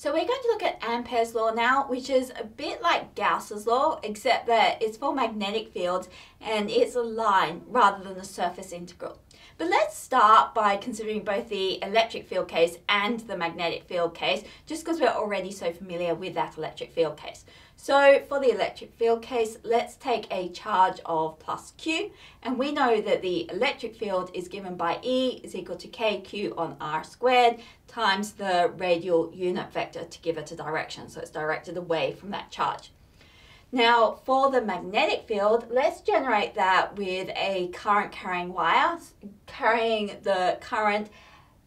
So we're going to look at Ampere's law now, which is a bit like Gauss's law, except that it's for magnetic fields and it's a line rather than a surface integral. But let's start by considering both the electric field case and the magnetic field case, just because we're already so familiar with that electric field case. So for the electric field case, let's take a charge of plus Q, and we know that the electric field is given by E is equal to KQ on R squared times the radial unit vector to give it a direction, so it's directed away from that charge. Now for the magnetic field, let's generate that with a current carrying wire, carrying the current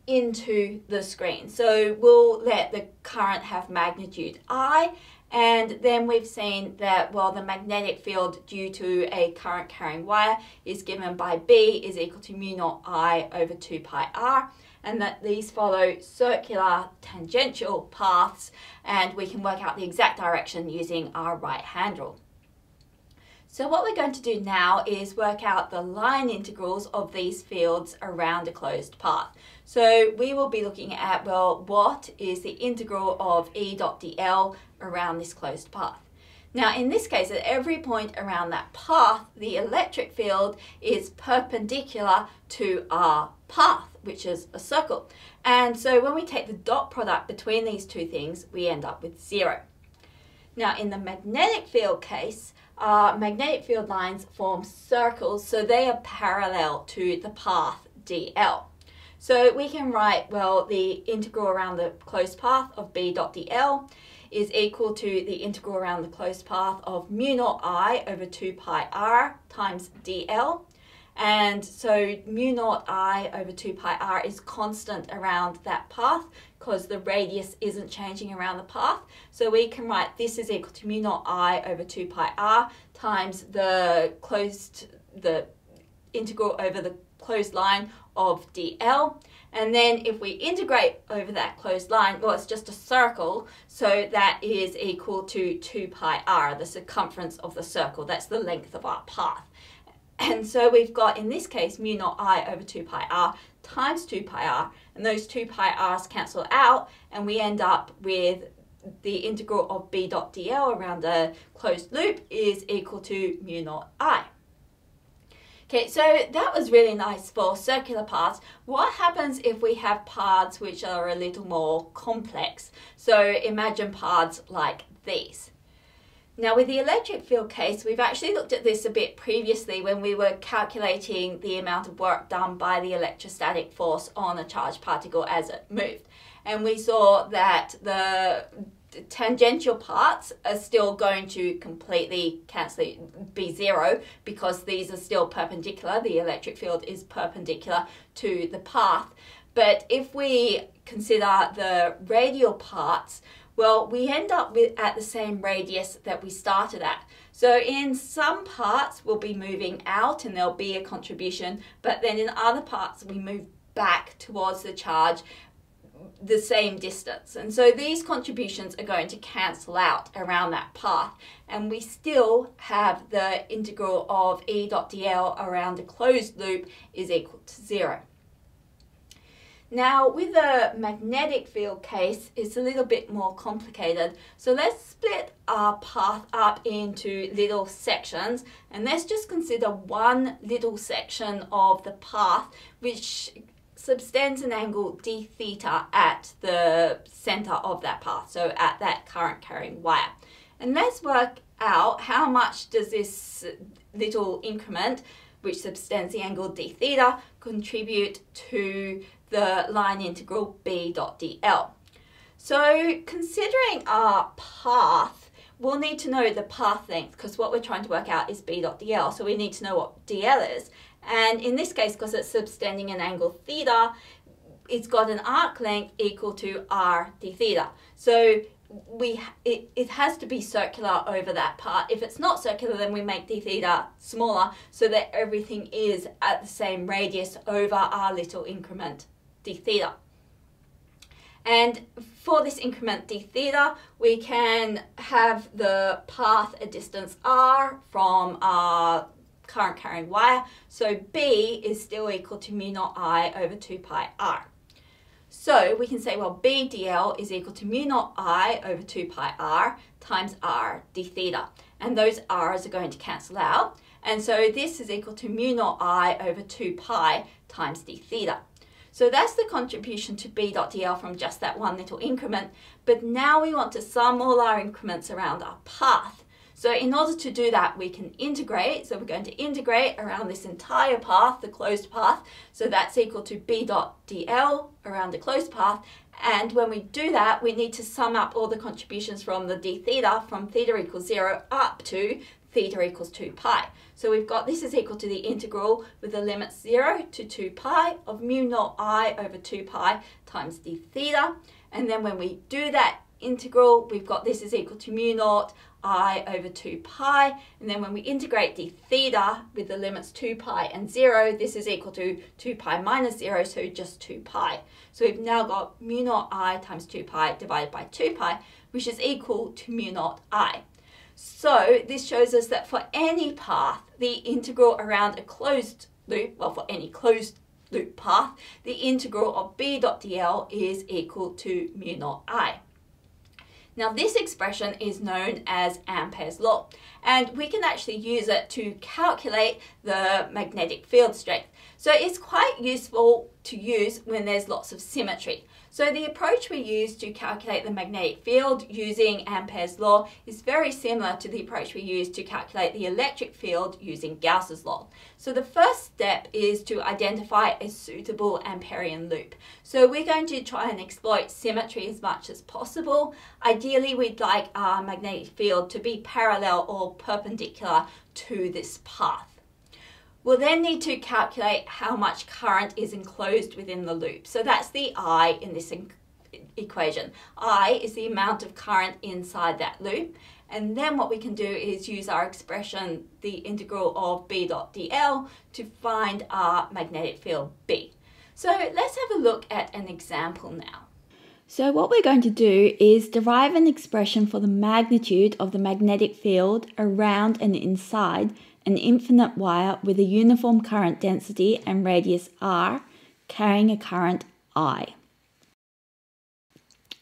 into the screen. So we'll let the current have magnitude I and then we've seen that, well, the magnetic field due to a current carrying wire is given by B is equal to mu naught I over 2 pi R and that these follow circular tangential paths and we can work out the exact direction using our right hand rule. So what we're going to do now is work out the line integrals of these fields around a closed path. So we will be looking at, well, what is the integral of E dot dl around this closed path? Now in this case, at every point around that path, the electric field is perpendicular to our path, which is a circle. And so when we take the dot product between these two things, we end up with zero. Now in the magnetic field case, our magnetic field lines form circles, so they are parallel to the path dl. So we can write, well, the integral around the closed path of b dot dl is equal to the integral around the closed path of mu naught i over 2 pi r times dl. And so mu naught i over 2 pi r is constant around that path because the radius isn't changing around the path. So we can write this is equal to mu naught i over 2 pi r times the closed, the integral over the closed line of dl. And then if we integrate over that closed line, well, it's just a circle, so that is equal to 2 pi r, the circumference of the circle. That's the length of our path. And so we've got, in this case, mu naught i over 2 pi r times 2 pi r, and those 2 pi r's cancel out, and we end up with the integral of b dot dl around a closed loop is equal to mu naught i. Okay, so that was really nice for circular paths. What happens if we have paths which are a little more complex? So imagine paths like these. Now with the electric field case, we've actually looked at this a bit previously when we were calculating the amount of work done by the electrostatic force on a charged particle as it moved. And we saw that the tangential parts are still going to completely cancel be zero because these are still perpendicular. The electric field is perpendicular to the path. But if we consider the radial parts, well, we end up with at the same radius that we started at. So in some parts, we'll be moving out and there'll be a contribution, but then in other parts, we move back towards the charge the same distance. And so these contributions are going to cancel out around that path. And we still have the integral of E dot dl around a closed loop is equal to zero. Now with the magnetic field case, it's a little bit more complicated. So let's split our path up into little sections and let's just consider one little section of the path which subtends an angle d theta at the center of that path, so at that current carrying wire. And let's work out how much does this little increment, which subtends the angle d theta, contribute to the line integral b dot dl. So considering our path, we'll need to know the path length because what we're trying to work out is b dot dl. So we need to know what dl is. And in this case, because it's subtending an angle theta, it's got an arc length equal to r d theta. So we it, it has to be circular over that part. If it's not circular, then we make d theta smaller so that everything is at the same radius over our little increment d theta. And for this increment d theta, we can have the path a distance r from our current carrying wire. So B is still equal to mu naught I over 2 pi r. So we can say, well, B dl is equal to mu naught I over 2 pi r times r d theta. And those r's are going to cancel out. And so this is equal to mu naught I over 2 pi times d theta. So that's the contribution to B dot dl from just that one little increment. But now we want to sum all our increments around our path. So in order to do that, we can integrate. So we're going to integrate around this entire path, the closed path. So that's equal to b dot dl around the closed path. And when we do that, we need to sum up all the contributions from the d theta from theta equals 0 up to theta equals 2 pi. So we've got this is equal to the integral with the limits 0 to 2 pi of mu naught i over 2 pi times d theta. And then when we do that integral, we've got this is equal to mu naught i over 2 pi. And then when we integrate the theta with the limits 2 pi and 0, this is equal to 2 pi minus 0, so just 2 pi. So we've now got mu naught i times 2 pi divided by 2 pi, which is equal to mu naught i. So this shows us that for any path, the integral around a closed loop, well for any closed loop path, the integral of b dot dl is equal to mu naught i. Now this expression is known as Ampere's law and we can actually use it to calculate the magnetic field strength. So it's quite useful to use when there's lots of symmetry. So the approach we use to calculate the magnetic field using Ampere's law is very similar to the approach we use to calculate the electric field using Gauss's law. So the first step is to identify a suitable Amperian loop. So we're going to try and exploit symmetry as much as possible. Ideally, we'd like our magnetic field to be parallel or perpendicular to this path. We'll then need to calculate how much current is enclosed within the loop. So that's the I in this equation. I is the amount of current inside that loop. And then what we can do is use our expression, the integral of B dot dl, to find our magnetic field B. So let's have a look at an example now. So what we're going to do is derive an expression for the magnitude of the magnetic field around and inside an infinite wire with a uniform current density and radius r carrying a current I.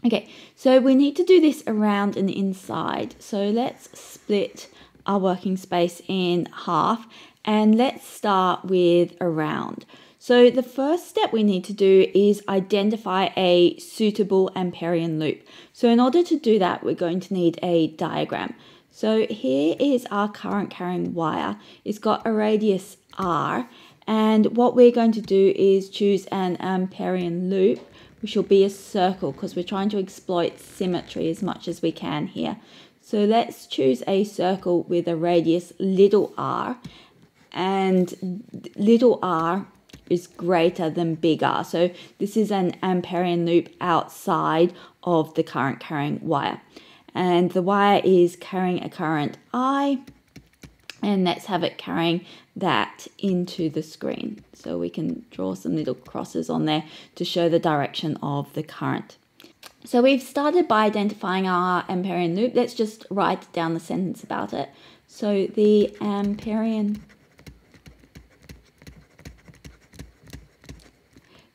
Okay, so we need to do this around and inside. So let's split our working space in half and let's start with around. So the first step we need to do is identify a suitable Amperian loop. So in order to do that, we're going to need a diagram. So here is our current carrying wire. It's got a radius r and what we're going to do is choose an Amperian loop which will be a circle because we're trying to exploit symmetry as much as we can here. So let's choose a circle with a radius little r and little r is greater than big R. So this is an Amperian loop outside of the current carrying wire and the wire is carrying a current I and let's have it carrying that into the screen. So we can draw some little crosses on there to show the direction of the current. So we've started by identifying our Amperian loop. Let's just write down the sentence about it. So the Amperian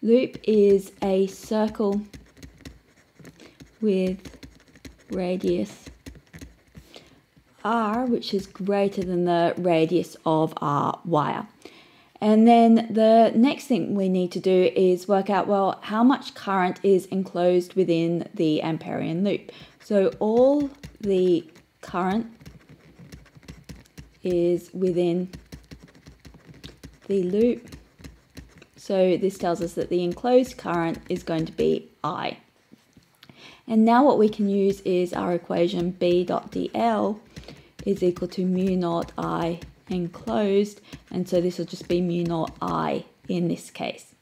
loop is a circle with radius r, which is greater than the radius of our wire. And then the next thing we need to do is work out, well, how much current is enclosed within the Amperian loop. So all the current is within the loop. So this tells us that the enclosed current is going to be I. And now what we can use is our equation B dot dl is equal to mu naught I enclosed. And so this will just be mu naught I in this case.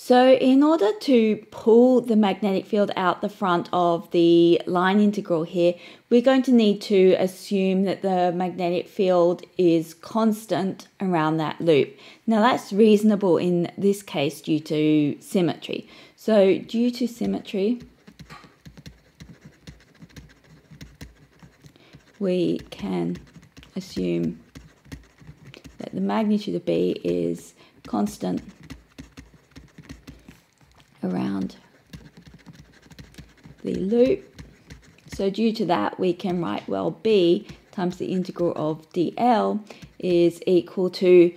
So in order to pull the magnetic field out the front of the line integral here, we're going to need to assume that the magnetic field is constant around that loop. Now that's reasonable in this case due to symmetry. So due to symmetry, we can assume that the magnitude of B is constant around the loop. So due to that, we can write, well, b times the integral of dl is equal to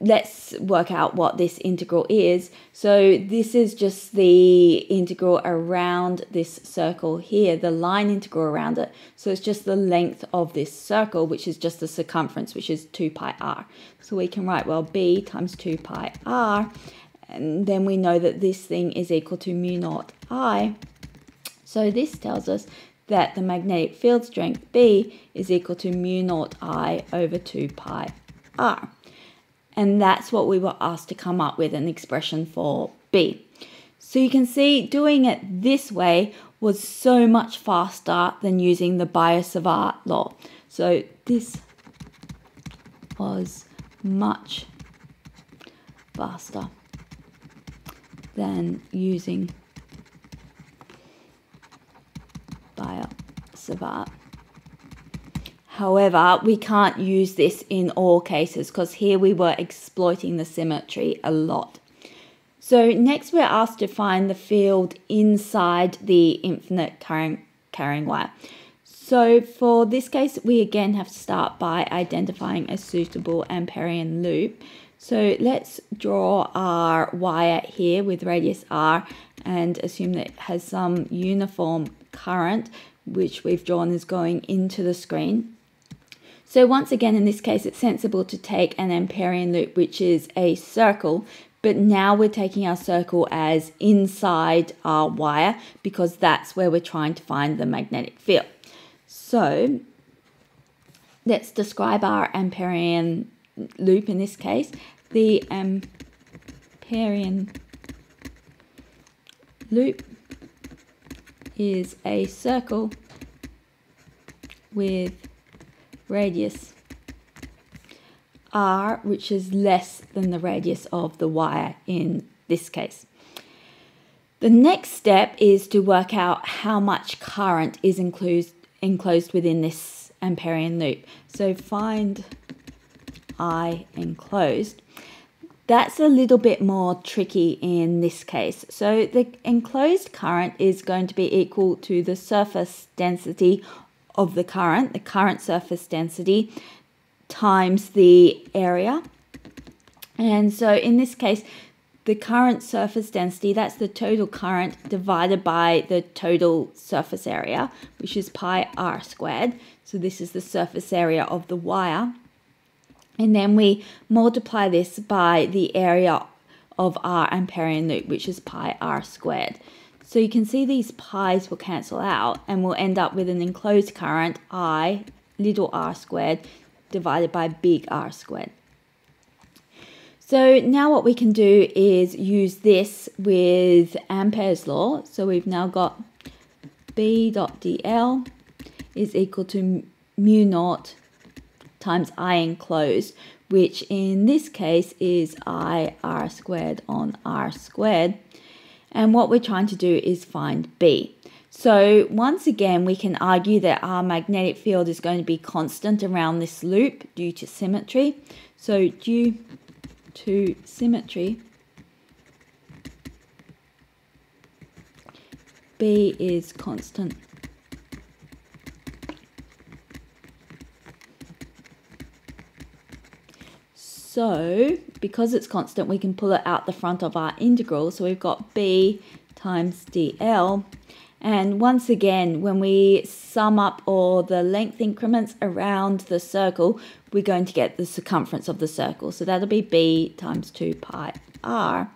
let's work out what this integral is. So this is just the integral around this circle here, the line integral around it. So it's just the length of this circle, which is just the circumference, which is 2 pi r. So we can write, well, b times 2 pi r, and then we know that this thing is equal to mu naught i. So this tells us that the magnetic field strength B is equal to mu naught I over 2 pi r. And that's what we were asked to come up with an expression for B. So you can see doing it this way was so much faster than using the Biot-Savart law. So this was much faster than using Biot-Savart. However, we can't use this in all cases because here we were exploiting the symmetry a lot. So next we're asked to find the field inside the infinite current carrying wire. So for this case, we again have to start by identifying a suitable Amperian loop. So let's draw our wire here with radius r and assume that it has some uniform current, which we've drawn is going into the screen. So once again, in this case, it's sensible to take an Amperian loop, which is a circle, but now we're taking our circle as inside our wire because that's where we're trying to find the magnetic field. So let's describe our Amperian loop in this case. The Amperian loop is a circle with radius r, which is less than the radius of the wire in this case. The next step is to work out how much current is enclosed, enclosed within this Amperian loop. So find I enclosed. That's a little bit more tricky in this case. So the enclosed current is going to be equal to the surface density of the current, the current surface density, times the area. And so in this case, the current surface density, that's the total current divided by the total surface area, which is pi r squared. So this is the surface area of the wire. And then we multiply this by the area of our Amperian loop, which is pi r squared. So you can see these pi's will cancel out and we'll end up with an enclosed current I little r squared divided by big R squared. So now what we can do is use this with Ampere's law. So we've now got B dot dl is equal to mu naught times I enclosed, which in this case is I r squared on r squared. And what we're trying to do is find B. So once again, we can argue that our magnetic field is going to be constant around this loop due to symmetry. So due to symmetry, B is constant. So, because it's constant, we can pull it out the front of our integral. So we've got b times dl. And once again, when we sum up all the length increments around the circle, we're going to get the circumference of the circle. So that'll be b times 2 pi r.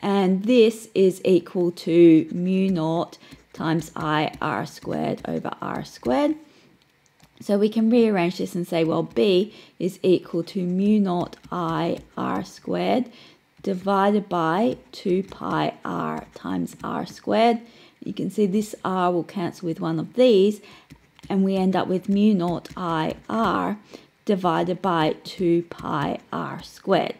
And this is equal to mu naught times i r squared over r squared. So we can rearrange this and say, well, B is equal to mu naught I r squared divided by 2 pi r times r squared. You can see this r will cancel with one of these, and we end up with mu naught I r divided by 2 pi r squared.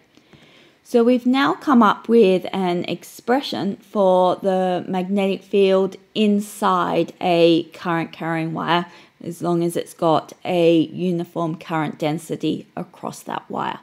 So we've now come up with an expression for the magnetic field inside a current carrying wire as long as it's got a uniform current density across that wire.